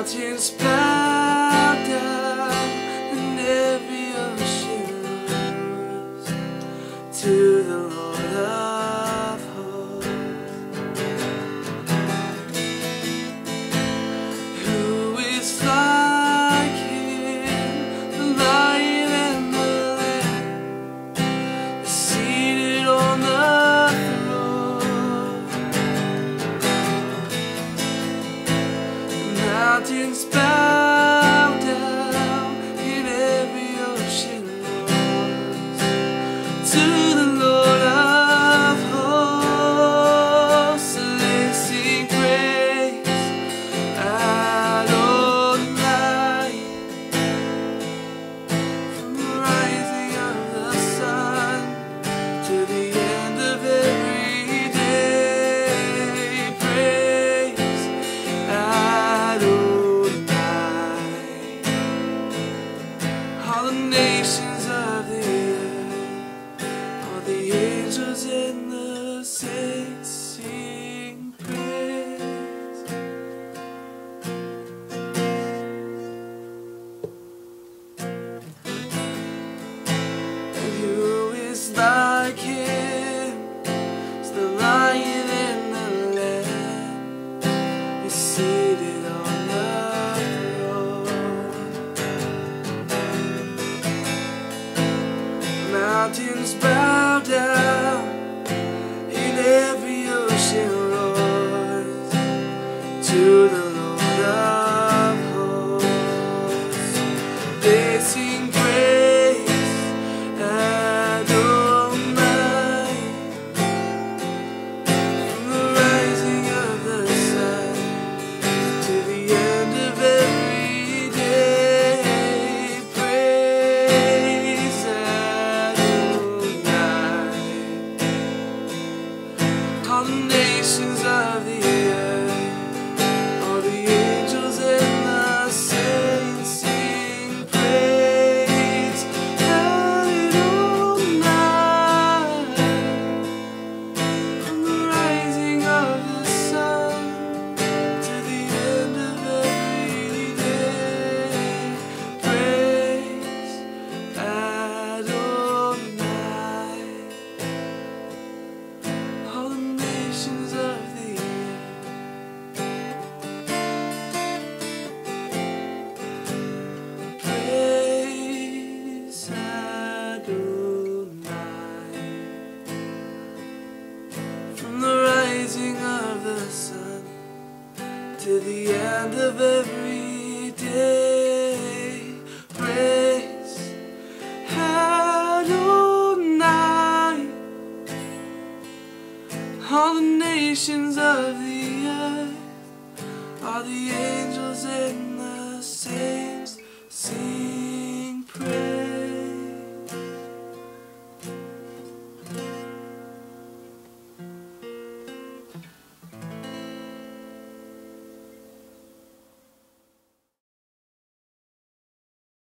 mountains pass. inspired. who is like him is the lion and the lamb is seated on the throne. Mountains bow down. all the nations of the earth. to the end of every day. Praise Adonai, all the nations of the earth, all the angels and the saints.